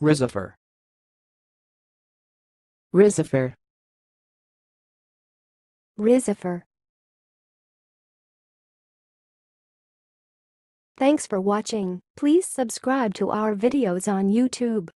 Rizifer. Rizifer. Rizifer. Thanks for watching. Please subscribe to our videos on YouTube.